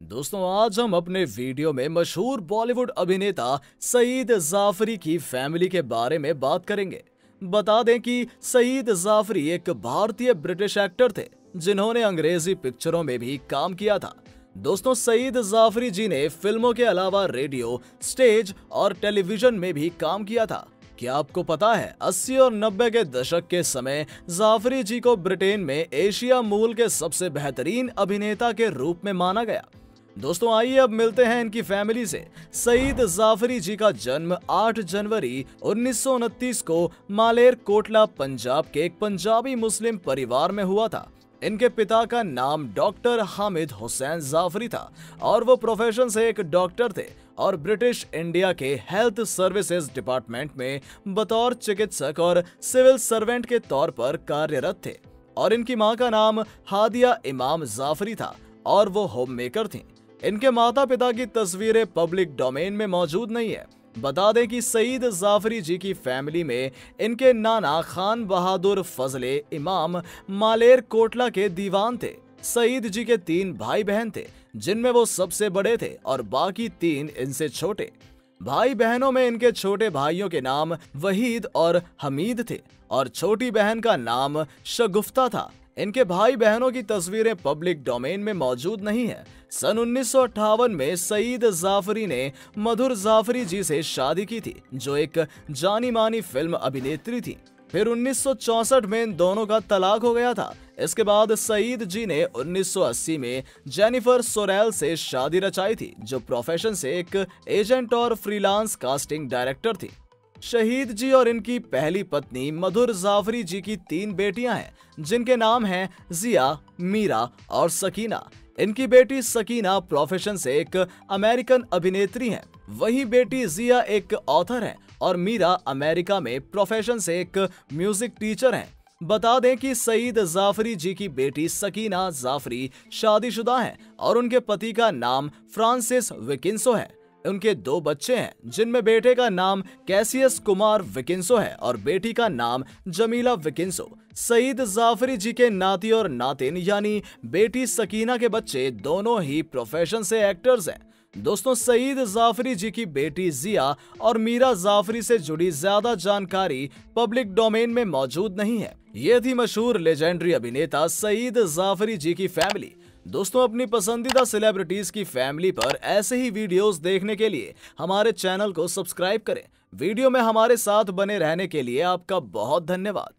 दोस्तों, आज हम अपने वीडियो में मशहूर बॉलीवुड अभिनेता सईद जाफरी की फैमिली के बारे में बात करेंगे। बता दें कि सईद जाफरी एक भारतीय ब्रिटिश एक्टर थे, जिन्होंने अंग्रेज़ी पिक्चरों में भी काम किया था। दोस्तों, सईद जाफरी जी ने फ़िल्मों के अलावा रेडियो, स्टेज और टेलीविज़न में भी काम किया था। क्या आपको पता है 80 और 90 के दशक के समय जाफरी जी को ब्रिटेन में एशिया मूल के सबसे बेहतरीन अभिनेता के रूप में माना गया? दोस्तों, आइए अब मिलते हैं इनकी फैमिली से। सईद जाफरी जी का जन्म 8 जनवरी उन्नीस सौ उनतीस को मालेर कोटला, पंजाब के एक पंजाबी मुस्लिम परिवार में हुआ था। इनके पिता का नाम डॉक्टर हामिद हुसैन जाफरी था और वो प्रोफेशन से एक डॉक्टर थे और ब्रिटिश इंडिया के हेल्थ सर्विसेज़ डिपार्टमेंट में बतौर चिकित्सक और सिविल सर्वेंट के तौर पर कार्यरत थे। और इनकी माँ का नाम हादिया इमाम जाफरी था और वो होम मेकर थी। इनके माता पिता की तस्वीरें पब्लिक डोमेन में मौजूद नहीं है। बता दें कि सईद जाफरी जी की फैमिली में इनके नाना खान बहादुर फजले इमाम मालेर कोटला के दीवान थे। सईद जी के तीन भाई बहन थे, जिनमें वो सबसे बड़े थे और बाकी तीन इनसे छोटे। भाई बहनों में इनके छोटे भाइयों के नाम वहीद और हमीद थे और छोटी बहन का नाम शगुफ्ता था। इनके भाई बहनों की तस्वीरें पब्लिक डोमेन में मौजूद नहीं है। सन उन्नीस सौ अट्ठावन में सईद जाफरी ने मधुर जाफरी जी से शादी की थी, जो एक जानी मानी फ़िल्म अभिनेत्री थी। फिर 1964 में इन दोनों का तलाक हो गया था। इसके बाद सईद जी ने 1980 में जेनिफर सोरेल से शादी रचाई थी, जो प्रोफेशन से एक एजेंट और फ्रीलांस कास्टिंग डायरेक्टर थी। शहीद जी और इनकी पहली पत्नी मधुर जाफरी जी की तीन बेटियाँ हैं, जिनके नाम हैं जिया, मीरा और सकीना। इनकी बेटी सकीना प्रोफेशन से एक अमेरिकन अभिनेत्री हैं। वही बेटी जिया एक ऑथर है और मीरा अमेरिका में प्रोफेशन से एक म्यूज़िक टीचर हैं। बता दें कि सईद जाफरी जी की बेटी सकीना जाफरी शादीशुदा हैं और उनके पति का नाम फ्रांसिस विकिंसो है। उनके दो बच्चे हैं, जिनमें बेटे का नाम कैसियस कुमार विकिंसो है और बेटी का नाम जमीला विकिंसो सईद जाफरी जी के नाती और नातिन, यानी बेटी सकीना के बच्चे, दोनों ही प्रोफेशन से एक्टर्स हैं। दोस्तों, सईद जाफरी जी की बेटी जिया और मीरा जाफरी से जुड़ी ज़्यादा जानकारी पब्लिक डोमेन में मौजूद नहीं है। ये थी मशहूर लेजेंडरी अभिनेता सईद जाफरी जी की फैमिली। दोस्तों, अपनी पसंदीदा सेलिब्रिटीज की फैमिली पर ऐसे ही वीडियोस देखने के लिए हमारे चैनल को सब्सक्राइब करें। वीडियो में हमारे साथ बने रहने के लिए आपका बहुत धन्यवाद।